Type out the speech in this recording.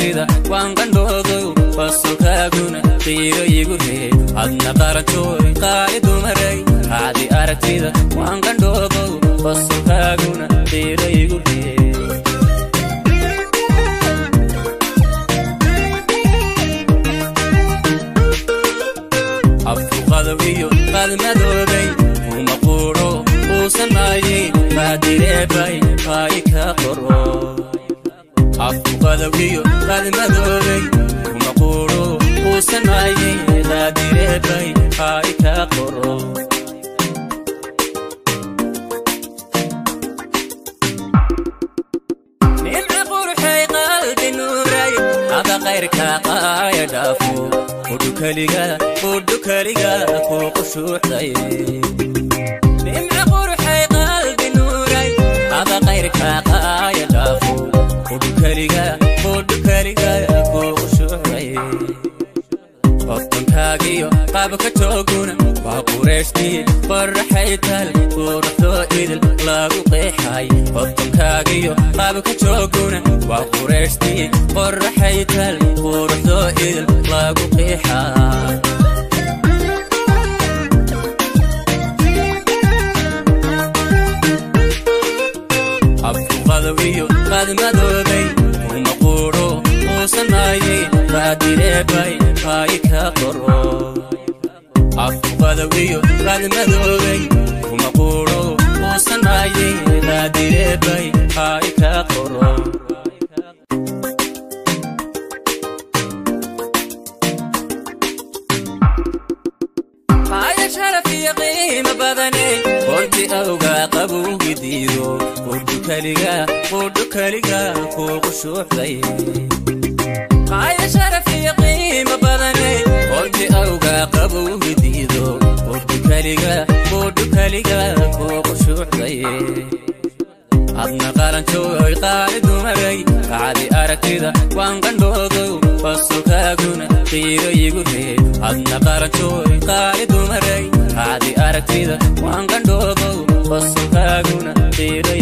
aragtida waan qandhoodow basokaaguna qiiro igu ree adna qalanjooy qaali dumaray kacdi aragtida waan qandhoodow basokaaguna qiiro igu ree afkuqadow iyo qadmadoobay kuma quudho uusan maayey qaadireebay afkuqadow iyo qadmadoobay kuma quudho uusan maayey qaadireebay qaayi ka qoro nimci qurxay qalbi qoftankaagiyo qaabka jooguna waa qureeshtii qoraxay tal quruxdoo idil lagu qeexay qoftankaagiyo qaabka jooguna waa qureeshtii qoraxay tal quruxdoo idil lagu qeexay afkuqadow iyo qadmadoobay kuma quudho uusan maayey qaadireebay qaayi ka qoro. Afkuqadow iyo qadmadoobay kuma quudho uusan maayey qaadireebay qaayi ka qoro. Qaaya sharafiyo qiimo runti awgaa qabowgi diido qudhu keliga qudhu keliga qudhu keliga qudhu keliga adna qalanjooy qaali dumaray kacdi aragtida waan qandhoodow basokaaguna qiiro igu ree adna qalanjooy qaali dumaray kacdi aragtida waan qandhoodow basokaaguna qiiro